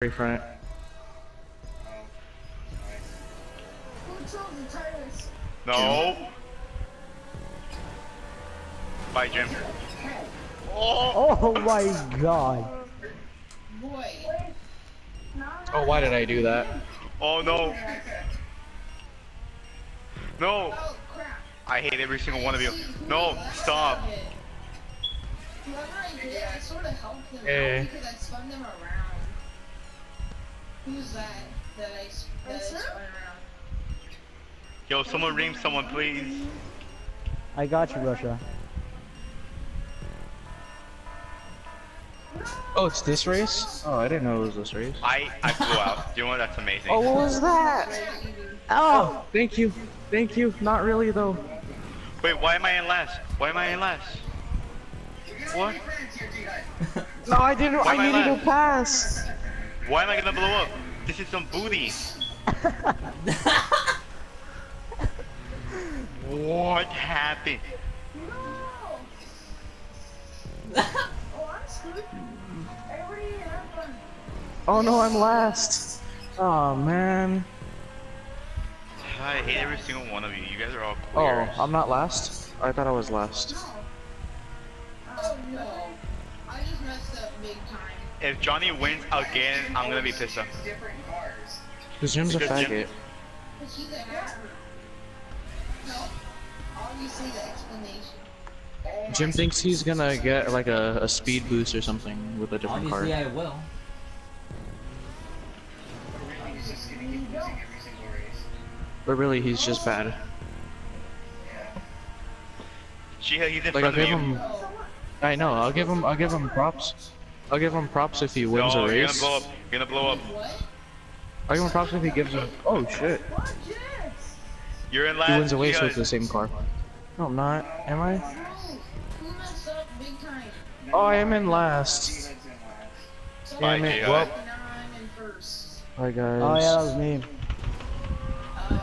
Very front. Who told? No. Bye, Jim. Oh, Oh my god. Boy. Oh, why did I do that? oh no. No. Oh. I hate every single one of you. No, stop. Whoever Who's that? That I, s- that I spun around? Yo, someone ring someone, please. I got you, Russia. Oh, it's this race? Oh, I didn't know it was this race. I I flew out. Do You know what? That's amazing. Oh, what was that? Oh, thank you. Thank you. Not really, though. Wait, why am I in last? Why am I in last? What? No, I didn't. Why I I needed last? to pass. Why am I gonna blow up? This is some booty. what happened? Oh, I'm screwed. Everybody have fun. Oh no, I'm last. Oh man. I hate every single one of you. You guys are all Oh. I'm not last. I thought I was last. Oh no. If Johnny wins again, I'm gonna be pissed off. Cause Jim's a Jim- faggot. But she's a hacker. No. Obviously the explanation. Jim thinks he's gonna get like a, a speed boost or something with a different Obviously, car. I will. But really, he's just bad. She, he's in Like I'll front give you. him. I know. I'll give him. I'll give him props. I'll give him props if he wins no, a you're race. gonna blow up. You're gonna blow up. I'll give him props if he gives him. Oh shit. You're in last. He wins a race with because- the same car. No, I'm not. Am I? No. Who messed up big time? Oh, I am in last. Damn it. Well, now I'm in first. hi guys. Oh yeah, that was me. Uh,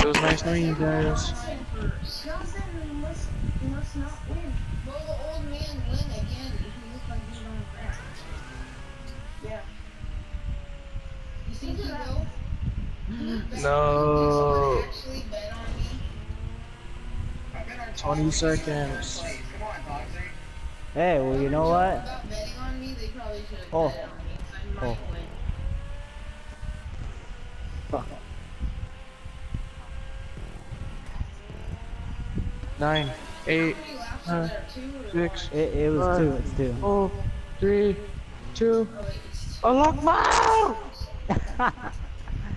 It was nice knowing you guys. I'm in first. Johnson must, must not win. Will the old man win again if he looks like he's on crack? Yeah. You think he will? Can you bet No. on me? Actually bet on me? 20 seconds. Hey, well you know what? About betting on me, they probably should have Oh. bet on me. 'cause I might Oh. win. Fuck. Nine, eight, How many laps are there? Two or six, one? It, it was Five. two. It's two. four, three, two. Oh, wait, it's. Unlock mile! Well, that was great.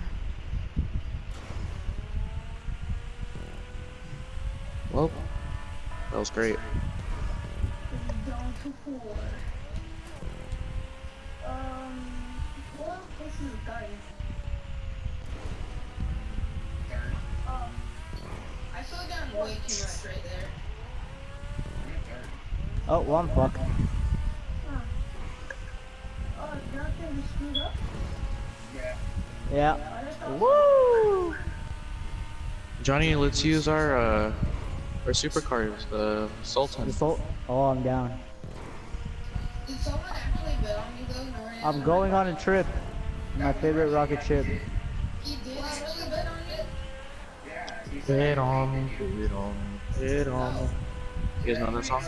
Down to four. Um, well, this is guys. Um, I slowed down way too much right there. Oh, one fuck. oh, Johnson was screwed up. Yeah. I just thought Woo! Johnny, let's use our uh, our supercars, the Sultan. The sol- oh, I'm down. Did someone actually bet on me though? I'm going on a trip. My favorite rocket ship. He did really bet on you? Hit on, hit on, hit on. You guys know that song?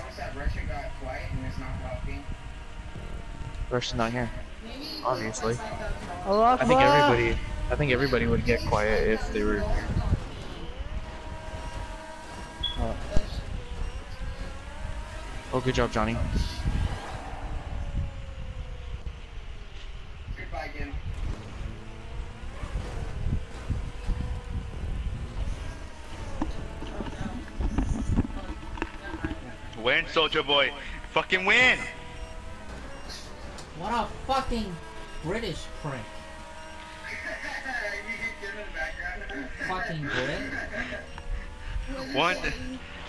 Russia's not here. Obviously. put like $5,000. Allah I think everybody, I think everybody would get quiet if they were. Oh, Oh, good job, Johnny. Goodbye again. Win, Soldier Boy. Fucking win. What a fucking British prick. fucking Brit. One.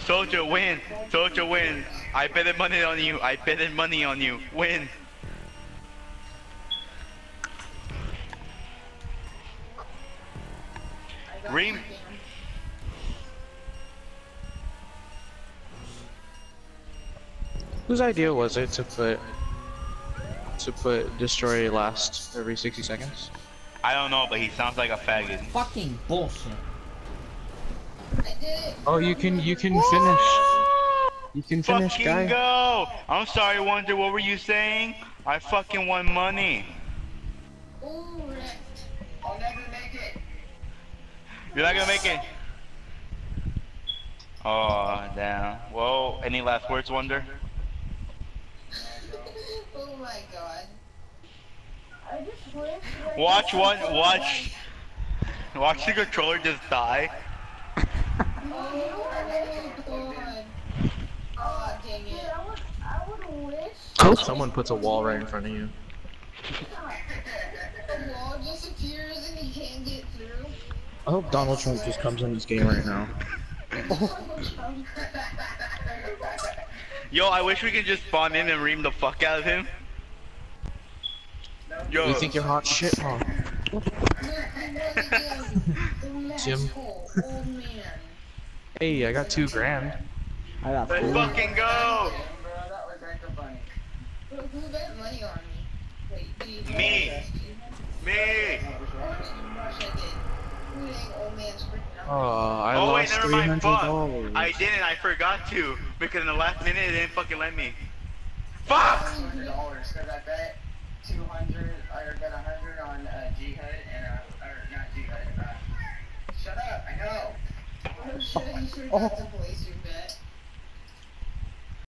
Soldier win. Soldier win. I betted money on you. I betted money on you. Win. I got Reem. Whose idea was it to put to put destroy last every 60 seconds? I don't know, but he sounds like a faggot. Fucking bullshit. I did it. Oh, you can you can finish. You can finish, fucking guy. go! I'm sorry, Wonder. What were you saying? I fucking won money. Ooh, wrecked. I'll never make it. You're not gonna make it. Oh damn. Well, any last words, Wonder? oh my god. I just wish. Watch one. Watch. Watch the controller just die. Oh, someone puts a wall right in front of you. The wall just appears and you can't get through. I hope Donald Trump just comes in this game right now. Yo, I wish we could just spawn in and ream the fuck out of him. Yo, You think you're hot shit, huh? Look, we won again. The match Jim. Goal. Man. Hey, I got two grand. I got let's three. fucking go. Bro, that was right the funny. Bro, who bet money on me? Wait, Me. Me. I did. Who dang old man's freaking out. Oh, I oh wait, lost never mind. Fuck. I didn't. I forgot to because in the last minute it didn't fucking let me. Fuck. Two hundred dollars because I bet two hundred or bet a hundred on uh, G Hood and uh, or not